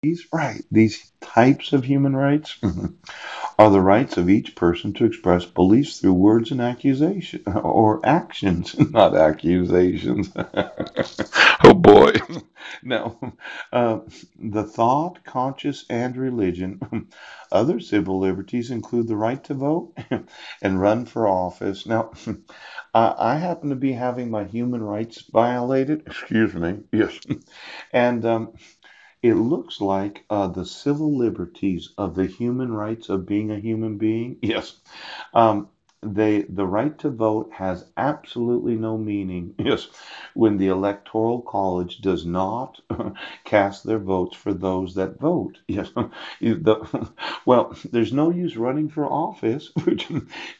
These right, these types of human rights are the rights of each person to express beliefs through words and accusation or actions, not accusations. oh boy. now, uh, the thought, conscience, and religion. Other civil liberties include the right to vote and run for office. Now, I I happen to be having my human rights violated. Excuse me. Yes, and um, it looks like uh, the civil liberties of the human rights of being a human being. Yes. Um, they, the right to vote has absolutely no meaning. Yes. When the Electoral College does not cast their votes for those that vote. Yes. The- well, there's no use running for office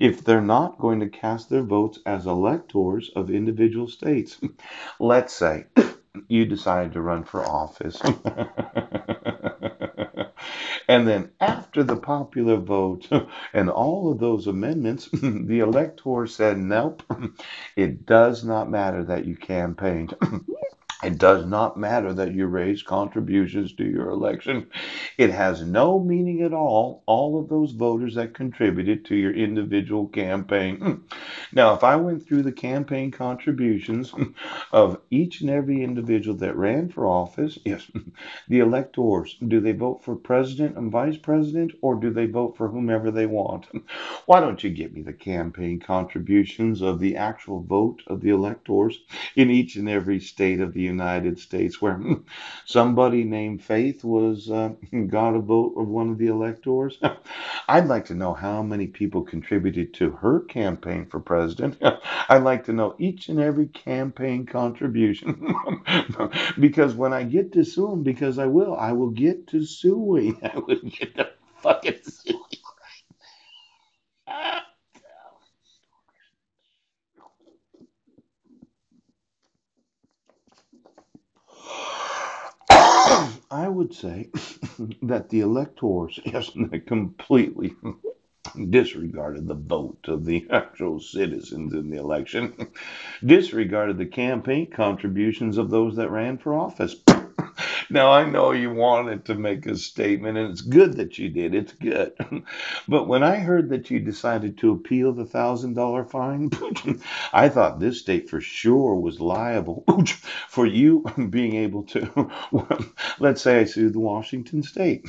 if they're not going to cast their votes as electors of individual states. Let's say you decided to run for office. and then after the popular vote and all of those amendments, the elector said, nope, it does not matter that you campaigned. It does not matter that you raise contributions to your election. It has no meaning at all, all of those voters that contributed to your individual campaign. Hmm. Now, if I went through the campaign contributions of each and every individual that ran for office, yes, the electors, do they vote for president and vice president or do they vote for whomever they want? Why don't you give me the campaign contributions of the actual vote of the electors in each and every state of the United States where somebody named Faith was uh, got a vote of one of the electors? I'd like to know how many people contributed to her campaign for president. I'd like to know each and every campaign contribution because when I get to sue him, because I will, I will get to suing. I will get to fucking I would say that the electors yes, completely disregarded the vote of the actual citizens in the election, disregarded the campaign contributions of those that ran for office. Now, I know you wanted to make a statement, and it's good that you did. It's good. But when I heard that you decided to appeal the thousand dollar fine, I thought this state for sure was liable for you being able to. Let's say I sued the Washington state.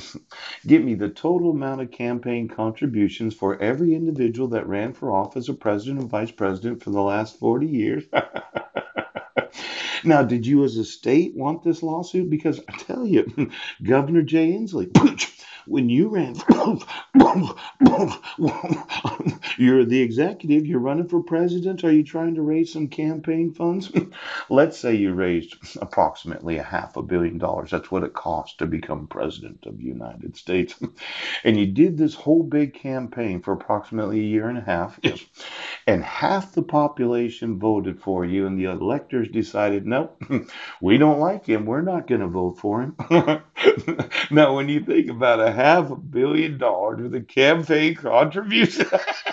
Give me the total amount of campaign contributions for every individual that ran for office of president and vice president for the last 40 years. Now, did you as a state want this lawsuit? Because I tell you, Governor Jay Inslee, when you ran, you're the executive, you're running for president. Are you trying to raise some campaign funds? Let's say you raised approximately a half a billion dollars. That's what it costs to become president of the United States. And you did this whole big campaign for approximately a year and a half. Yes. And half the population voted for you, and the electors decided, nope, we don't like him. We're not going to vote for him. now, when you think about half a billion dollars with a campaign contribution,